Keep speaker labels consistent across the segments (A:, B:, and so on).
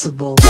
A: sensible.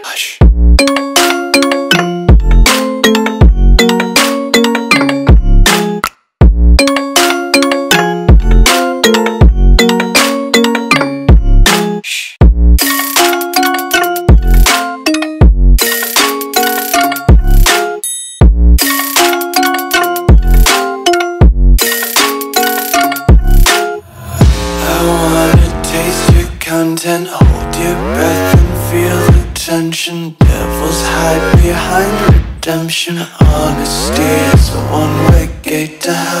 A: redemption. Honesty is a one-way gate to hell.